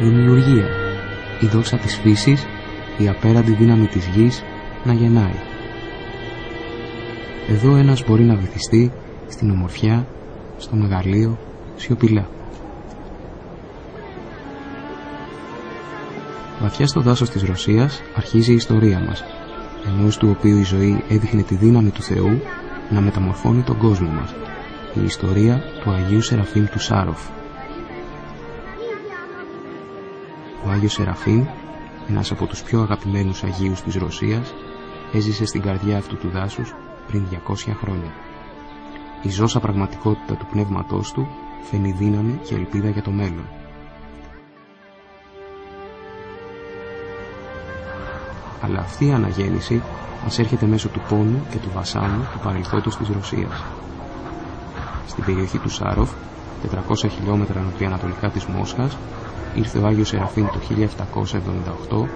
Δημιουργία. Η δόξα της φύσης, η απέραντη δύναμη της γης να γεννάει. Εδώ ένας μπορεί να βυθιστεί στην ομορφιά, στο μεγαλείο, σιωπηλά. Βαθιά στο δάσος της Ρωσίας αρχίζει η ιστορία μας, ενός του οποίου η ζωή έδειχνε τη δύναμη του Θεού να μεταμορφώνει τον κόσμο μας. Η ιστορία του Αγίου Σεραφείμ του Σάροφ. Ο Άγιος Σεραφείμ, ένας από τους πιο αγαπημένους Αγίους της Ρωσίας, έζησε στην καρδιά αυτού του δάσους πριν 200 χρόνια. Η ζώσα πραγματικότητα του πνεύματός του φαίνει δύναμη και ελπίδα για το μέλλον. Αλλά αυτή η αναγέννηση μας έρχεται μέσω του πόνου και του βασάνου του παρελθόντος της Ρωσίας. Στην περιοχή του Σάροφ, 400 χιλιόμετρα νοτιοανατολικά της Μόσχας, ήρθε ο Άγιος Σεραφείμ το 1778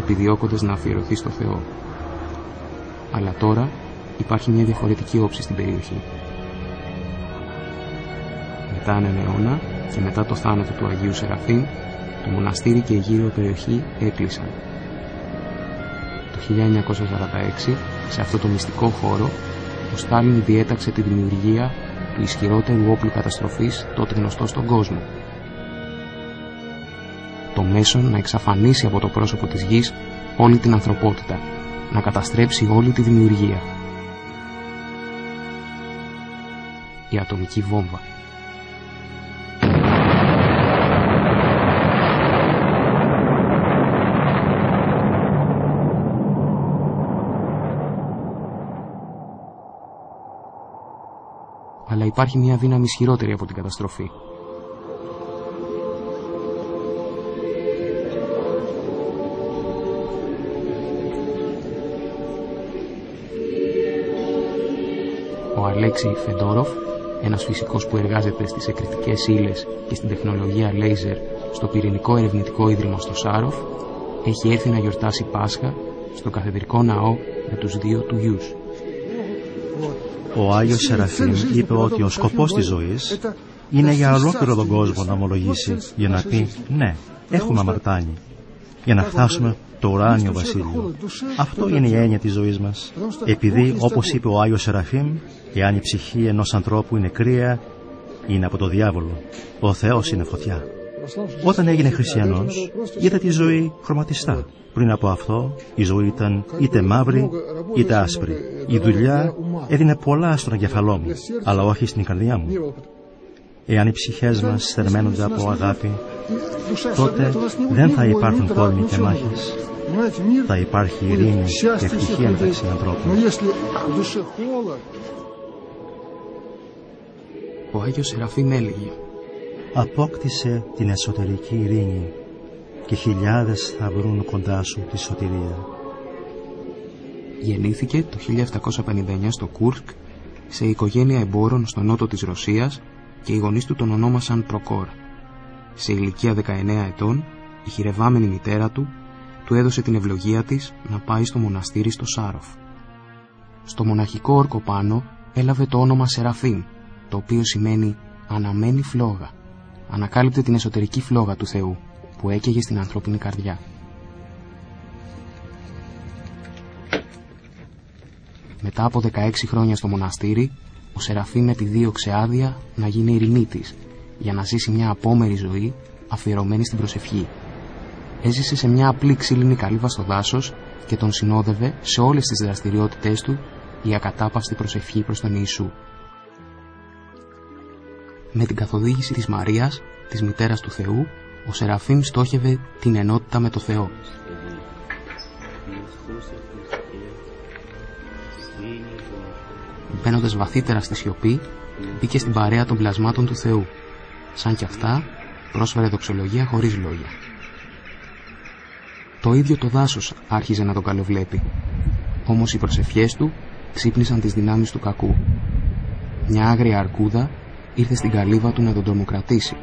επιδιώκοντας να αφιερωθεί στο Θεό. Αλλά τώρα υπάρχει μια διαφορετική όψη στην περιοχή. Μετά έναν αιώνα και μετά το θάνατο του Αγίου Σεραφείμ, το μοναστήρι και η γύρω περιοχή έκλεισαν. Το 1946, σε αυτό το μυστικό χώρο, ο Στάλιν διέταξε τη δημιουργία του ισχυρότερου όπλου καταστροφής τότε γνωστό στον κόσμο. Το μέσον να εξαφανίσει από το πρόσωπο της γης όλη την ανθρωπότητα, να καταστρέψει όλη τη δημιουργία. Η ατομική βόμβα. αλλά υπάρχει μια δύναμη ισχυρότερη από την καταστροφή. Αλέξη Φεντόροφ, ένας φυσικός που εργάζεται στις εκρητικές ύλες και στην τεχνολογία λέιζερ στο πυρηνικό ερευνητικό ίδρυμα στο Σάροφ, έχει έρθει να γιορτάσει Πάσχα στο καθεδρικό ναό με τους δύο του γιους. Ο Άγιος Σεραφείμ είπε ότι ο σκοπός της ζωής είναι για ολόκληρο τον κόσμο να ομολογήσει για να πει ναι, έχουμε αμαρτάνει για να φτάσουμε το ουράνιο βασίλειο. Αυτό είναι η έννοια της ζωής μας. Επειδή, όπως είπε ο Άγιος Σεραφείμ, εάν η ψυχή ενός ανθρώπου είναι κρύα, είναι από το διάβολο. Ο Θεός είναι φωτιά. Όταν έγινε χριστιανός, είδα τη ζωή χρωματιστά. Πριν από αυτό, η ζωή ήταν είτε μαύρη είτε άσπρη. Η δουλειά έδινε πολλά στον εγκεφαλό μου, αλλά όχι στην καρδιά μου. Εάν οι ψυχές μας θερμαίνονται από αγάπη, τότε δεν θα υπάρχουν πόλεμοι και μάχες. Θα υπάρχει ειρήνη και ευτυχία μεταξύ ανθρώπων. Ο Άγιος Σεραφείμ έλεγε Απόκτησε την εσωτερική ειρήνη και χιλιάδες θα βρουν κοντά σου τη σωτηρία. Γεννήθηκε το 1759 στο Κούρσκ σε οικογένεια εμπόρων στο νότο της Ρωσίας και οι γονείς του τον ονόμασαν Προκόρ. Σε ηλικία 19 ετών, η χειρευάμενη μητέρα του του έδωσε την ευλογία της να πάει στο μοναστήρι στο Σάροφ. Στο μοναχικό όρκο πάνω έλαβε το όνομα Σεραφείμ, το οποίο σημαίνει «αναμένη φλόγα». Ανακάλυπτε την εσωτερική φλόγα του Θεού, που έκαιγε στην ανθρώπινη καρδιά. Μετά από 16 χρόνια στο μοναστήρι, ο Σεραφείμ επιδίωξε άδεια να γίνει ειρηνίτης για να ζήσει μια απόμερη ζωή αφιερωμένη στην προσευχή. Έζησε σε μια απλή ξύλινη καλύβα στο δάσος και τον συνόδευε σε όλες τις δραστηριότητές του η ακατάπαυστη προσευχή προς τον Ιησού. Με την καθοδήγηση της Μαρίας, της μητέρας του Θεού, ο Σεραφείμ στόχευε την ενότητα με το Θεό. Μπαίνοντας βαθύτερα στη σιωπή, μπήκε στην παρέα των πλασμάτων του Θεού. Σαν κι αυτά, πρόσφερε δοξολογία χωρίς λόγια. Το ίδιο το δάσος άρχιζε να τον καλοβλέπει. Όμως οι προσευχές του ξύπνησαν τις δυνάμεις του κακού. Μια άγρια αρκούδα ήρθε στην καλύβα του να τον τρομοκρατήσει,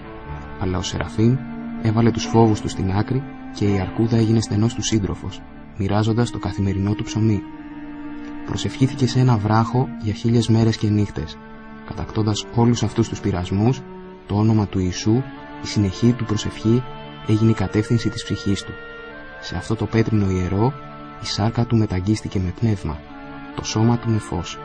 αλλά ο Σεραφείμ έβαλε τους φόβους του στην άκρη και η αρκούδα έγινε στενός του σύντροφος, μοιράζοντας το καθημερινό του ψωμί. Προσευχήθηκε σε ένα βράχο για χίλιες μέρες και νύχτες, κατακτώντας όλους αυτούς τους πειρασμούς, το όνομα του Ιησού, η συνεχή του προσευχή έγινε η κατεύθυνση της ψυχής του. Σε αυτό το πέτρινο ιερό η σάρκα του μεταγγίστηκε με πνεύμα, το σώμα του με φως.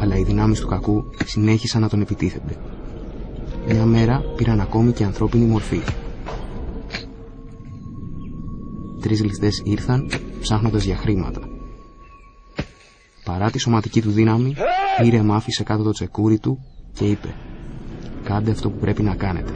Αλλά οι δυνάμεις του κακού συνέχισαν να τον επιτίθενται. Μια μέρα πήραν ακόμη και ανθρώπινη μορφή. Τρεις ληστές ήρθαν ψάχνοντας για χρήματα. Παρά τη σωματική του δύναμη, ήρεμα άφησε κάτω το τσεκούρι του και είπε «Κάντε αυτό που πρέπει να κάνετε».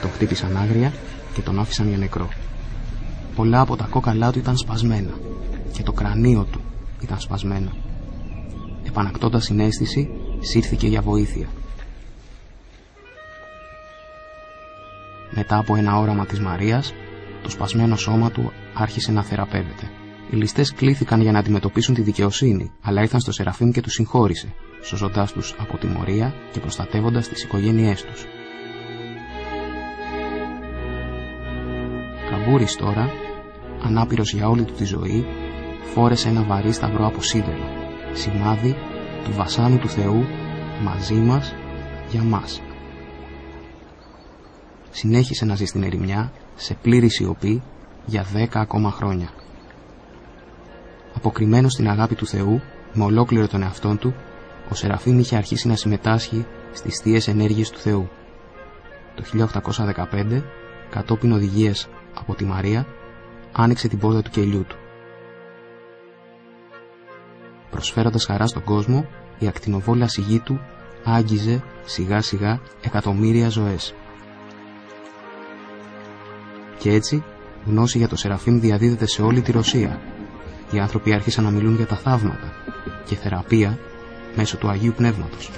Το χτύπησαν άγρια και τον άφησαν για νεκρό. Πολλά από τα κόκαλά του ήταν σπασμένα και το κρανίο του ήταν σπασμένο. Επανακτώντας συνέστηση, σύρθηκε για βοήθεια. Μετά από ένα όραμα της Μαρίας, το σπασμένο σώμα του άρχισε να θεραπεύεται. Οι ληστές κλήθηκαν για να αντιμετωπίσουν τη δικαιοσύνη, αλλά ήρθαν στο Σεραφείμ και τους συγχώρησε, σωζοντάς τους από τιμωρία και προστατεύοντας τις οικογένειές τους. Καμπούρης τώρα, ανάπηρος για όλη του τη ζωή, φόρεσε ένα βαρύ σταυρό από σίδερο, σημάδι του βασάνου του Θεού μαζί μας, για μας. Συνέχισε να ζει στην ερημιά, σε πλήρη σιωπή, για δέκα ακόμα χρόνια. Αποκριμένο στην αγάπη του Θεού, με ολόκληρο τον εαυτόν του, ο Σεραφείμ είχε αρχίσει να συμμετάσχει στις θείες ενέργειες του Θεού. Το 1815, κατόπιν οδηγίες από τη Μαρία, άνοιξε την πόρτα του κελιού του. Προσφέροντας χαρά στον κόσμο, η ακτινοβόλα σιγή του άγγιζε σιγά σιγά εκατομμύρια ζωές. Και έτσι γνώση για το Σεραφείμ διαδίδεται σε όλη τη Ρωσία. Οι άνθρωποι άρχισαν να μιλούν για τα θαύματα και θεραπεία μέσω του Αγίου Πνεύματος.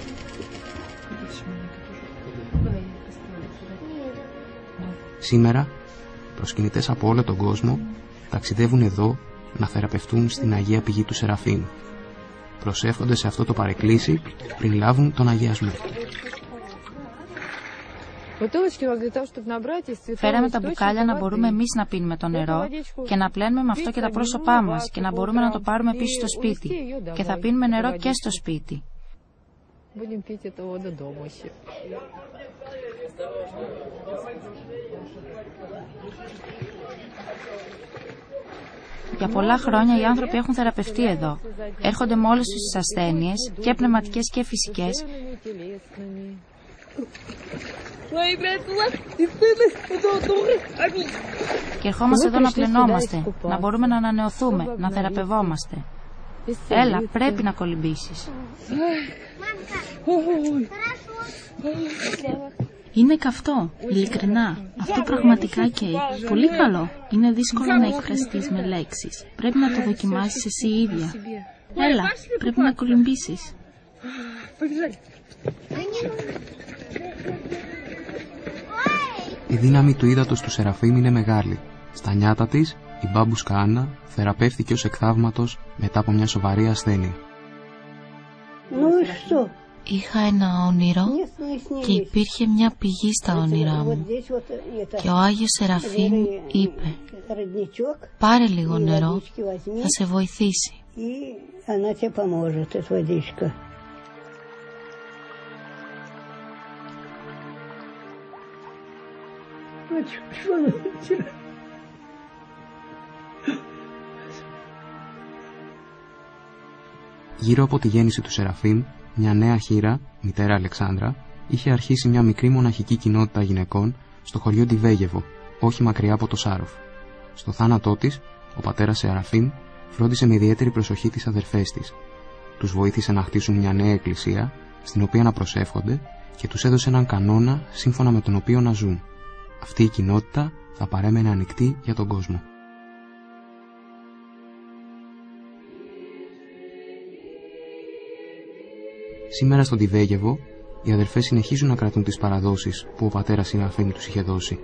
Σήμερα, προσκυνητές από όλο τον κόσμο ταξιδεύουν εδώ να θεραπευτούν στην Αγία Πηγή του Σεραφείμ. Προσεύχονται σε αυτό το παρεκκλήσι πριν λάβουν τον αγιασμό. Φέραμε τα μπουκάλια να μπορούμε εμείς να πίνουμε το νερό και να πλένουμε με αυτό και τα πρόσωπά μας και να μπορούμε να το πάρουμε πίσω στο σπίτι. Και θα πίνουμε νερό και στο σπίτι. Για πολλά χρόνια οι άνθρωποι έχουν θεραπευτεί εδώ. Έρχονται με όλες τις ασθένειες, και πνευματικές και φυσικές. Και ερχόμαστε εδώ να πλενόμαστε, να μπορούμε να ανανεωθούμε, να θεραπευόμαστε. Έλα, πρέπει να κολυμπήσεις. Είναι καυτό, ειλικρινά. Αυτό πραγματικά καίει. Πολύ καλό. Είναι δύσκολο να εκφραστείς με λέξεις. Πρέπει να το δοκιμάσεις εσύ ίδια. Έλα, πρέπει να κολυμπήσεις. Η δύναμη του ύδατος του Σεραφείμ είναι μεγάλη. Στα νιάτα της, η Μπάμπου Σκάνα θεραπεύθηκε ως εκθαύματος μετά από μια σοβαρή ασθένεια. Είχα ένα όνειρο και υπήρχε μια πηγή στα όνειρά μου. και ο Άγιος Σεραφείμ είπε πάρε λίγο νερό, θα σε βοηθήσει. Γύρω από τη γέννηση του Σεραφείμ, μια νέα χείρα, μητέρα Αλεξάνδρα, είχε αρχίσει μια μικρή μοναχική κοινότητα γυναικών στο χωριό Τιβέγεβο, όχι μακριά από το Σάροφ. Στο θάνατό της, ο πατέρας Σεραφείμ φρόντισε με ιδιαίτερη προσοχή τις αδερφές της. Τους βοήθησε να χτίσουν μια νέα εκκλησία, στην οποία να προσεύχονται και τους έδωσε έναν κανόνα σύμφωνα με τον οποίο να ζουν. Αυτή η κοινότητα θα παρέμενε ανοιχτή για τον κόσμο. Σήμερα στον Τιβέγεβο, οι αδερφές συνεχίζουν να κρατούν τις παραδόσεις που ο πατέρας Σεραφείμ τους είχε δώσει.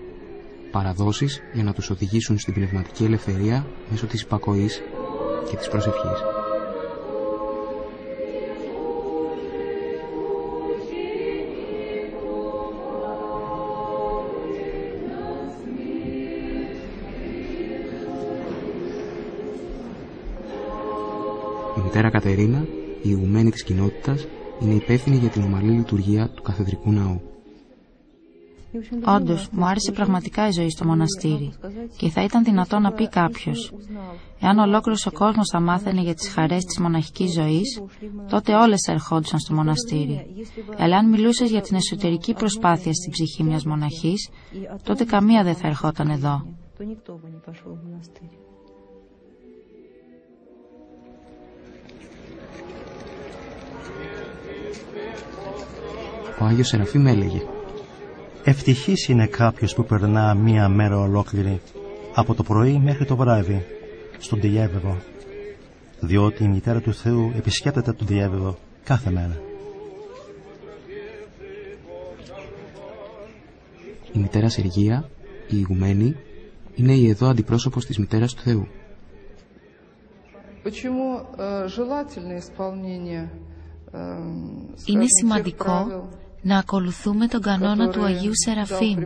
Παραδόσεις για να τους οδηγήσουν στην πνευματική ελευθερία μέσω της υπακοής και της προσευχής. Η μητέρα Κατερίνα, η ηγουμένη της κοινότητας, είναι υπεύθυνη για την ομαλή λειτουργία του καθεδρικού ναού. Όντως, μου άρεσε πραγματικά η ζωή στο μοναστήρι και θα ήταν δυνατό να πει κάποιος. Εάν ολόκληρος ο κόσμος θα μάθαινε για τις χαρές της μοναχικής ζωής, τότε όλες θα ερχόντουσαν στο μοναστήρι. Αλλά αν μιλούσες για την εσωτερική προσπάθεια στην ψυχή μιας μοναχής, τότε καμία δεν θα ερχόταν εδώ. Ο Άγιος Σεραφείμ έλεγε Ευτυχής είναι κάποιος που περνά μία μέρα ολόκληρη από το πρωί μέχρι το βράδυ στον διέβεβο διότι η μητέρα του Θεού επισκέπτεται τον διέβεβο κάθε μέρα. Η μητέρα Σεργία, η ηγουμένη, είναι η εδώ αντιπρόσωπος της μητέρας του Θεού. Είναι σημαντικό να ακολουθούμε τον κανόνα του Αγίου Σεραφείμ,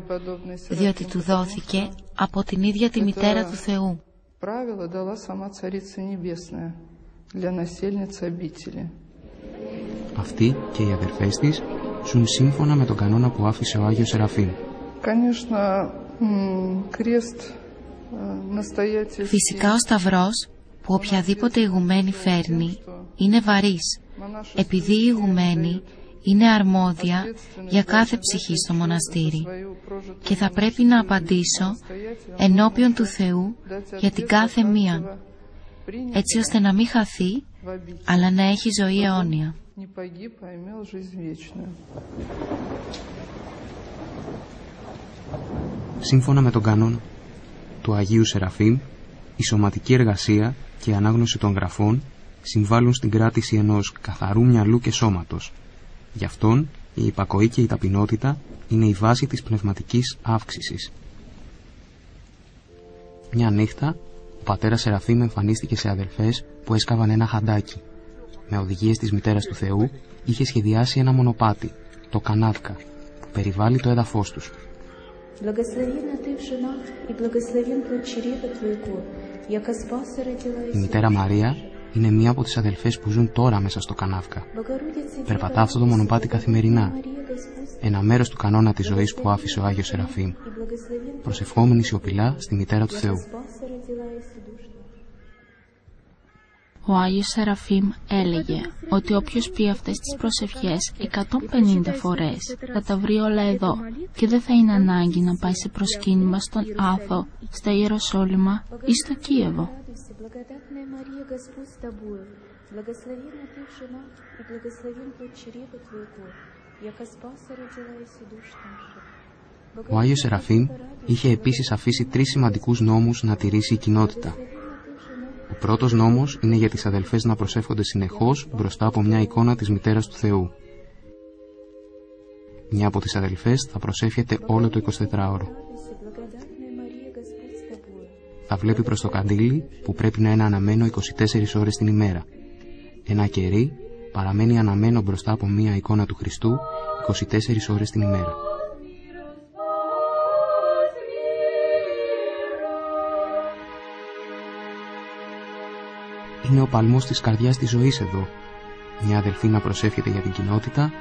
διότι του δόθηκε από την ίδια τη Μητέρα του Θεού. Αυτή και οι αδερφές της ζουν σύμφωνα με τον κανόνα που άφησε ο Άγιος Σεραφείμ. Φυσικά ο Σταυρός που οποιαδήποτε ηγουμένη φέρνει είναι βαρύς, επειδή η ηγουμένη είναι αρμόδια για κάθε ψυχή στο μοναστήρι και θα πρέπει να απαντήσω ενώπιον του Θεού για την κάθε μία έτσι ώστε να μην χαθεί αλλά να έχει ζωή αιώνια. Σύμφωνα με τον κανόνα του Αγίου Σεραφείμ, η σωματική εργασία και η ανάγνωση των γραφών συμβάλλουν στην κράτηση ενός καθαρού μυαλού και σώματος. Γι' αυτόν η υπακοή και η ταπεινότητα είναι η βάση της πνευματικής αύξησης. Μια νύχτα, ο πατέρας Σεραφείμ εμφανίστηκε σε αδελφές που έσκαβαν ένα χαντάκι. Με οδηγίες της μητέρας του Θεού είχε σχεδιάσει ένα μονοπάτι, το Κανάβκα, που περιβάλλει το έδαφος τους. Η μητέρα Μαρία είναι μία από τις αδελφές που ζουν τώρα μέσα στο Κανάβκα. Περπατά αυτό το μονοπάτι καθημερινά. Ένα μέρος του κανόνα της ζωής που άφησε ο Άγιος Σεραφείμ. Προσευχόμενη σιωπηλά στη μητέρα του Θεού. Ο Άγιος Σεραφείμ έλεγε ότι όποιος πει αυτές τις προσευχές 150 φορές θα τα βρει όλα εδώ και δεν θα είναι ανάγκη να πάει σε προσκύνημα στον Άθο, στα Ιεροσόλυμα ή στο Κίεβο. Ο Άγιος Σεραφείμ είχε επίσης αφήσει τρεις σημαντικούς νόμους να τηρήσει η κοινότητα. Ο πρώτος νόμος είναι για τις αδελφές να προσεύχονται συνεχώς μπροστά από μια εικόνα της Μητέρας του Θεού. Μια από τις αδελφές θα προσεύχεται όλο το 24ωρο. Θα βλέπει προς το καντήλι που πρέπει να είναι αναμένο 24 ώρες την ημέρα. Ένα κερί παραμένει αναμένο μπροστά από μια εικόνα του Χριστού 24 ώρες την ημέρα. Είναι ο παλμός της καρδιάς της ζωής εδώ. Μια αδελφή να προσεύχεται για την κοινότητα,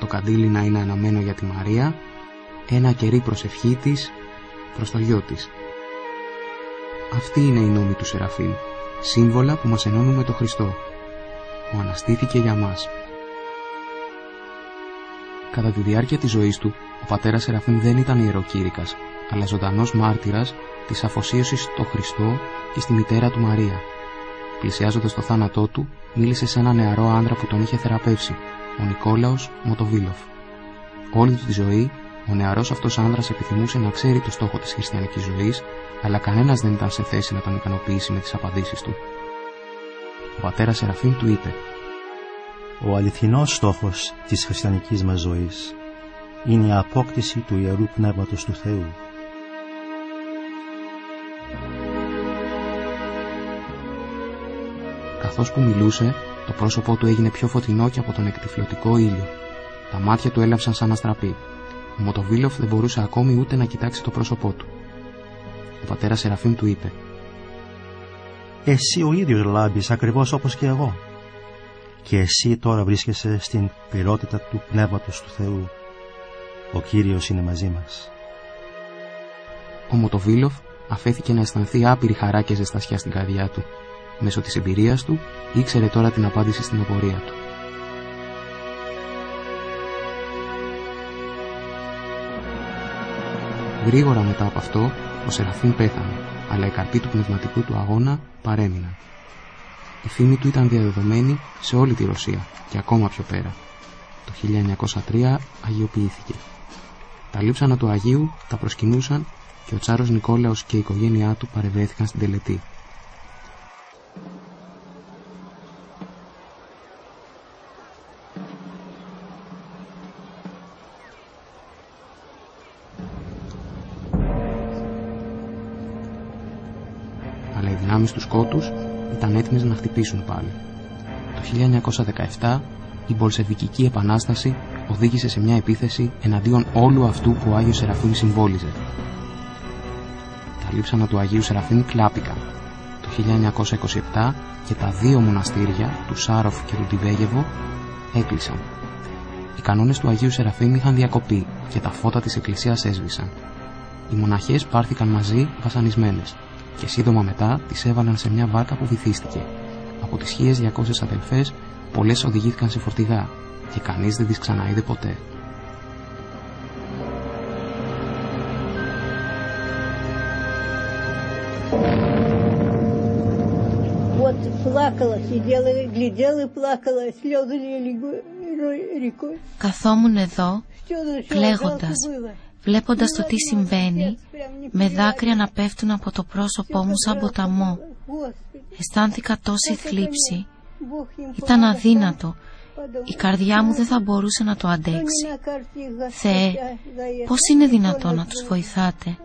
το καντήλι να είναι αναμένο για τη Μαρία, ένα κερί προσευχή της προς το γιο της. Αυτή είναι η νόμη του Σεραφείμ, σύμβολα που μας ενώνουν με το Χριστό, που αναστήθηκε για μας. Κατά τη διάρκεια της ζωής του, ο πατέρας Σεραφείμ δεν ήταν ιεροκήρυκας, αλλά ζωντανός μάρτυρας της αφοσίωσης στο Χριστό και στη μητέρα του Μαρία. Πλησιάζοντας το θάνατό του, μίλησε σε ένα νεαρό άντρα που τον είχε θεραπεύσει, ο Νικόλαος Μοτοβίλοφ. Όλη του τη ζωή, ο νεαρός αυτός άνδρας επιθυμούσε να ξέρει το στόχο της χριστιανικής ζωής, αλλά κανένας δεν ήταν σε θέση να τον ικανοποιήσει με τις απαντήσεις του. Ο πατέρας Σεραφείμ του είπε «Ο αληθινός στόχος της χριστιανικής μας ζωής είναι η απόκτηση του Ιερού Πνεύματος του Θεού. Καθώς που μιλούσε, το πρόσωπό του έγινε πιο φωτεινό και από τον εκτυφλωτικό ήλιο. Τα μάτια του έλαψαν σαν αστραπή. Ο Μοτοβίλοφ δεν μπορούσε ακόμη ούτε να κοιτάξει το πρόσωπό του. Ο πατέρας Σεραφείμ του είπε Εσύ ο ίδιος λάμπεις ακριβώς όπως και εγώ. Και εσύ τώρα βρίσκεσαι στην πυρότητα του Πνεύματος του Θεού. Ο Κύριος είναι μαζί μας. Ο Μοτοβίλοφ αφέθηκε να αισθανθεί άπειρη χαρά και ζεστασιά στην καρδιά του. Μέσω της εμπειρίας του ήξερε τώρα την απάντηση στην απορία του. Γρήγορα μετά από αυτό, ο Σεραφείμ πέθανε, αλλά οι καρποί του πνευματικού του αγώνα παρέμειναν. Η φήμη του ήταν διαδεδομένη σε όλη τη Ρωσία και ακόμα πιο πέρα. Το 1903 αγιοποιήθηκε. Τα λείψανα του Αγίου τα προσκυνούσαν και ο Τσάρος Νικόλαος και η οικογένειά του παρευρέθηκαν στην τελετή. Αλλά οι δυνάμεις του σκότους ήταν έτοιμες να χτυπήσουν πάλι. Το 1917 η Μπολσεβικική Επανάσταση οδήγησε σε μια επίθεση εναντίον όλου αυτού που ο Άγιος Σεραφείμ συμβόλιζε. Τα λείψανα του Αγίου Σεραφείμ κλάπηκαν. Το 1927 και τα δύο μοναστήρια του Σάροφ και του Τιβέγεβο έκλεισαν. Οι κανόνες του Αγίου Σεραφείμ είχαν διακοπεί και τα φώτα της εκκλησίας έσβησαν. Οι μοναχές πάρθηκαν μαζί βασανισμένες και σύντομα μετά τις έβαλαν σε μια βάρκα που βυθίστηκε. Από τις 1200 αδελφές, πολλές οδηγήθηκαν σε φορτηγά και κανείς δεν τις ξαναείδε ποτέ. Καθόμουν εδώ, κλαίγοντας, βλέποντας το τι συμβαίνει, με δάκρυα να πέφτουν από το πρόσωπό μου σαν ποταμό. Αισθάνθηκα τόση θλίψη. Ήταν αδύνατο. Η καρδιά μου δεν θα μπορούσε να το αντέξει. Θεέ, πώς είναι δυνατό να τους βοηθάτε;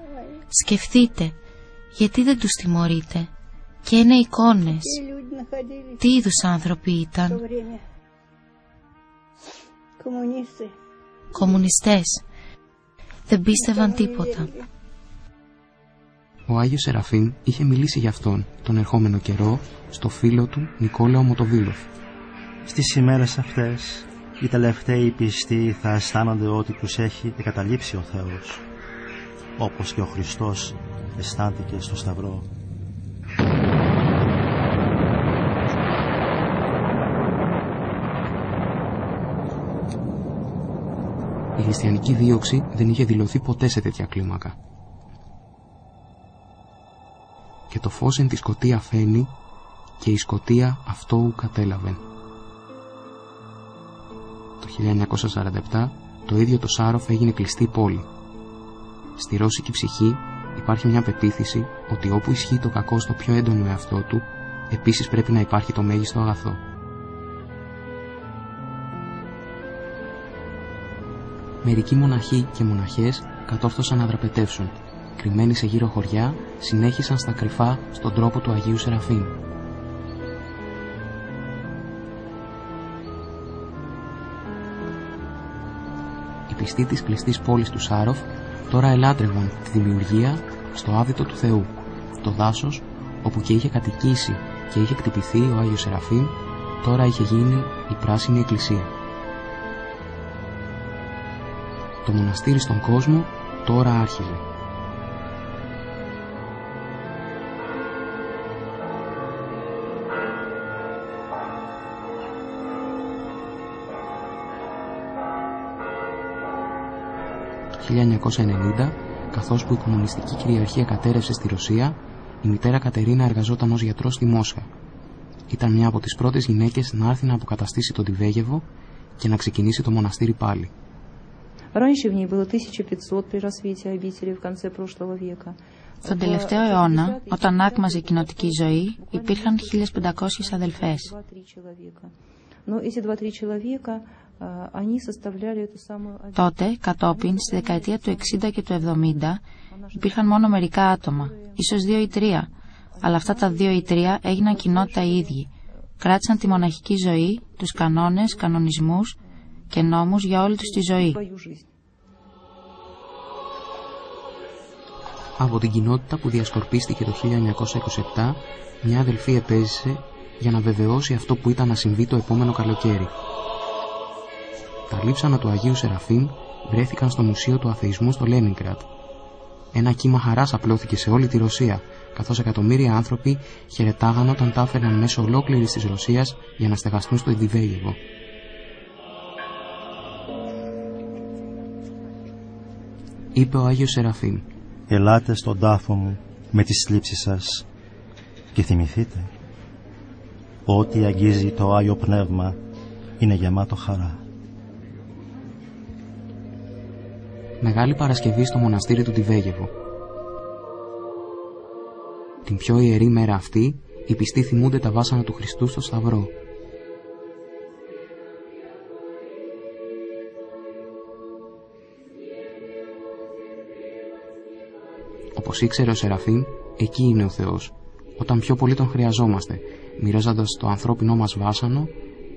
Σκεφτείτε, γιατί δεν τους τιμωρείτε; Και είναι εικόνες. Τι είδους άνθρωποι ήταν; Κομμουνιστές δεν πίστευαν τίποτα. Ο Άγιος Σεραφείμ είχε μιλήσει για αυτόν τον ερχόμενο καιρό στο φίλο του Νικόλαο Μοτοβίλοφ. Στις ημέρες αυτές οι τελευταίοι πιστοί θα αισθάνονται ότι τους έχει εγκαταλείψει ο Θεός όπως και ο Χριστός αισθάνθηκε στο Σταυρό. Η χριστιανική δίωξη δεν είχε δηλωθεί ποτέ σε τέτοια κλίμακα. Και το φως εν τη σκοτία φαίνει και η σκοτία αυτό ου κατέλαβεν. Το 1947 το ίδιο το Σάροφ έγινε κλειστή πόλη. Στη ρώσικη ψυχή υπάρχει μια πεποίθηση ότι όπου ισχύει το κακό στο πιο έντονο εαυτό του, επίσης πρέπει να υπάρχει το μέγιστο αγαθό. Μερικοί μοναχοί και μοναχές κατόρθωσαν να δραπετεύσουν. Κρυμμένοι σε γύρω χωριά, συνέχισαν στα κρυφά στον τρόπο του Αγίου Σεραφείμ. Οι πιστοί της κλειστής πόλης του Σάροφ τώρα ελάτρευαν τη δημιουργία στο άδειτο του Θεού. Το δάσος, όπου και είχε κατοικήσει και είχε κτυπηθεί ο Άγιος Σεραφείμ, τώρα είχε γίνει η πράσινη εκκλησία. Το μοναστήρι στον κόσμο τώρα άρχιζε. Το 1990, καθώς που η κομμουνιστική κυριαρχία κατέρευσε στη Ρωσία, η μητέρα Κατερίνα εργαζόταν ως γιατρός στη Μόσχα. Ήταν μια από τις πρώτες γυναίκες να έρθει να αποκαταστήσει τον Τιβέγεβο και να ξεκινήσει το μοναστήρι πάλι. Раньше в ней было 1500 при рассвете обители в конце прошлого века. Στον τελευταίο αιώνα, όταν άκμαζε η κοινοτική ζωή, υπήρχαν 1500 αδελφές. 2-3 человека. Но эти 2-3 человека, а, они составляли эту самую обитель. Τότε, κατόπιν, στη δεκαετία του 60 και του 70, υπήρχαν μόνο μερικά άτομα, ίσως δύο ή τρία, αλλά αυτά τα δύο ή τρία έγιναν κοινότητα οι ίδιοι. Κράτησαν τη μοναχική ζωή, τους κανόνες, κανονισμούς και νόμους για όλη τους τη ζωή. Από την κοινότητα που διασκορπίστηκε το 1927, μια αδελφή επέζησε για να βεβαιώσει αυτό που ήταν να συμβεί το επόμενο καλοκαίρι. Τα λείψανα του Αγίου Σεραφείμ βρέθηκαν στο Μουσείο του Αθεισμού στο Λένιγκρατ. Ένα κύμα χαράς απλώθηκε σε όλη τη Ρωσία, καθώς εκατομμύρια άνθρωποι χαιρετάγαν όταν τα έφεραν μέσω ολόκληρης της Ρωσίας για να στεγαστούν στο Ιδιβέγεβο. Είπε ο Άγιος Σεραφείμ Ελάτε στον τάφο μου με τις θλίψεις σας και θυμηθείτε ότι αγγίζει το Άγιο Πνεύμα είναι γεμάτο χαρά. Μεγάλη Παρασκευή στο μοναστήρι του Τιβέγεβο. Την πιο ιερή μέρα αυτή, οι πιστοί θυμούνται τα βάσανα του Χριστού στο Σταυρό. Όπως ήξερε ο Σεραφείμ, εκεί είναι ο Θεός, όταν πιο πολύ τον χρειαζόμαστε, μοιράζοντας το ανθρώπινό μας βάσανο,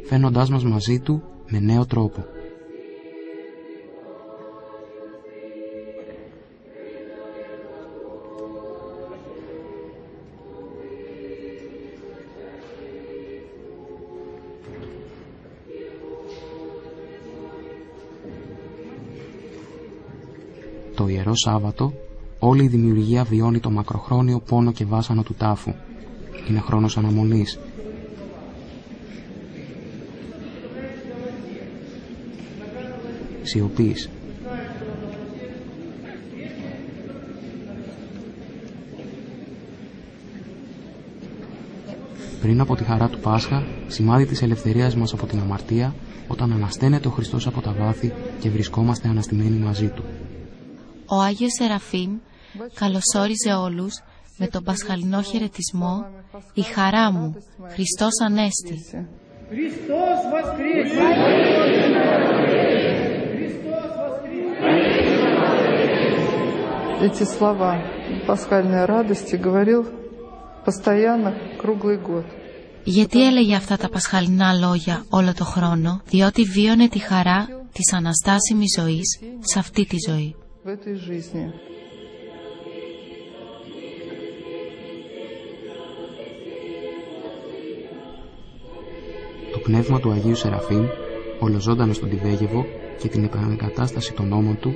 φαίνοντάς μας μαζί Του με νέο τρόπο. Το Ιερό Σάββατο όλη η δημιουργία βιώνει το μακροχρόνιο πόνο και βάσανο του τάφου. Είναι χρόνος αναμονής. Σιωπής. Πριν από τη χαρά του Πάσχα, σημάδι της ελευθερίας μας από την αμαρτία, όταν ανασταίνεται ο Χριστός από τα βάθη και βρισκόμαστε αναστημένοι μαζί Του. Ο Άγιος Σεραφείμ καλωσόριζε όλους με τον πασχαλινό χαιρετισμό «Η χαρά μου, Χριστός Ανέστη». Χριστός воскресе! Эти слова пасхальной радости говорил постоянно, круглый год. Γιατί έλεγε αυτά τα πασχαλινά λόγια όλο το χρόνο, διότι βίωνε τη χαρά της αναστάσιμης ζωής σε αυτή τη ζωή. Πνεύμα του Αγίου Σεραφείμ, ολοζώντανο στον Τιβέγεβο και την επανεγκατάσταση των νόμων του,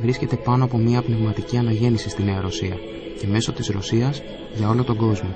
βρίσκεται πάνω από μια πνευματική αναγέννηση στη Νέα Ρωσία και μέσω της Ρωσίας για όλο τον κόσμο.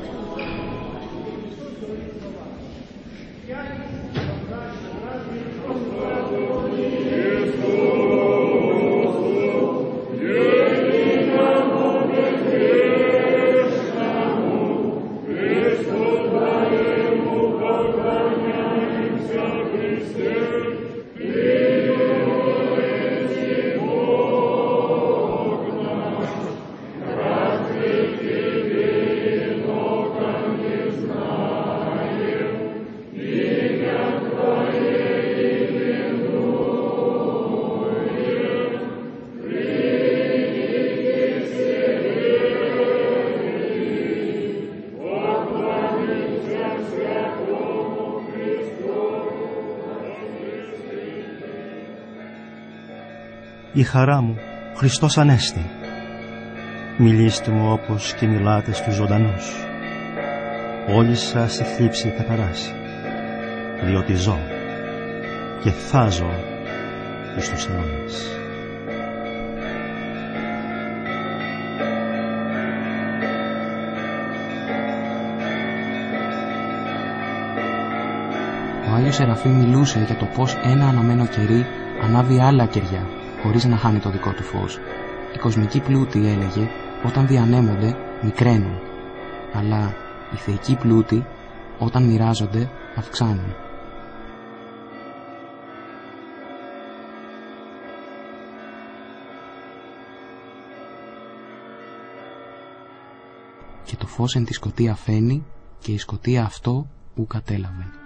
Η χαρά μου, Χριστός Ανέστη. Μιλήστε μου όπως και μιλάτε στους ζωντανούς. Όλη σας η θλίψη θα περάσει, διότι ζω και θα ζω εις τους αιώνες. Ο Άγιος Σεραφείμ μιλούσε για το πως ένα αναμένο κερί ανάβει άλλα κεριά χωρίς να χάνει το δικό του φως. Οι κοσμικοί πλούτοι, έλεγε, όταν διανέμονται, μικραίνουν. Αλλά οι θεϊκοί πλούτοι, όταν μοιράζονται, αυξάνουν. Και το φως εν τη σκοτία φαίνει και η σκοτία αυτό που κατέλαβε.